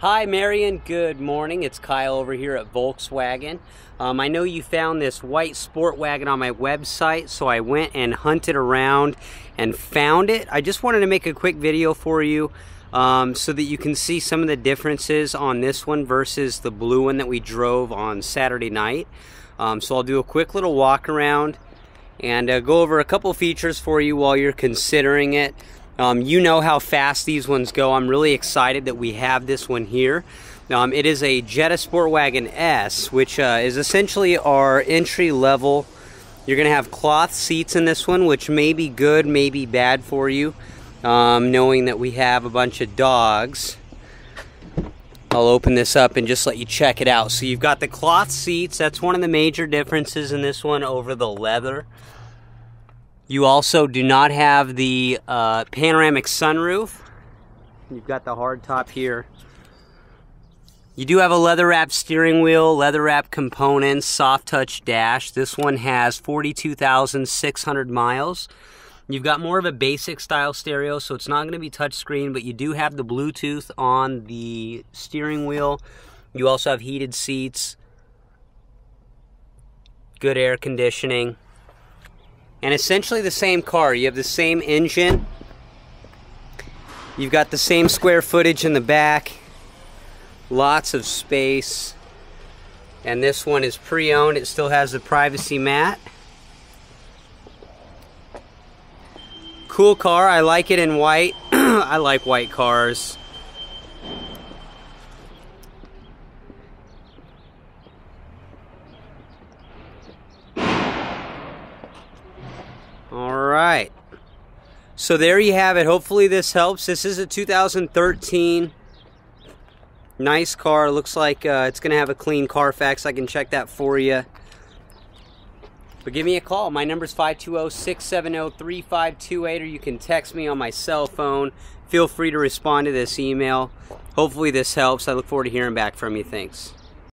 Hi, Marian. Good morning. It's Kyle over here at Volkswagen. Um, I know you found this white sport wagon on my website, so I went and hunted around and found it. I just wanted to make a quick video for you um, so that you can see some of the differences on this one versus the blue one that we drove on Saturday night. Um, so I'll do a quick little walk around and uh, go over a couple features for you while you're considering it. Um, you know how fast these ones go. I'm really excited that we have this one here. Um, it is a Jetta SportWagen S, which uh, is essentially our entry level. You're going to have cloth seats in this one, which may be good, may be bad for you, um, knowing that we have a bunch of dogs. I'll open this up and just let you check it out. So you've got the cloth seats. That's one of the major differences in this one over the leather. You also do not have the uh, panoramic sunroof. You've got the hard top here. You do have a leather wrap steering wheel, leather wrap components, soft touch dash. This one has 42,600 miles. You've got more of a basic style stereo, so it's not going to be touchscreen, but you do have the Bluetooth on the steering wheel. You also have heated seats, good air conditioning and essentially the same car. You have the same engine. You've got the same square footage in the back. Lots of space. And this one is pre-owned. It still has the privacy mat. Cool car. I like it in white. I like white cars. Right. So there you have it. Hopefully this helps. This is a 2013 nice car. Looks like uh, it's going to have a clean Carfax. I can check that for you. But give me a call. My number is 520-670-3528 or you can text me on my cell phone. Feel free to respond to this email. Hopefully this helps. I look forward to hearing back from you. Thanks.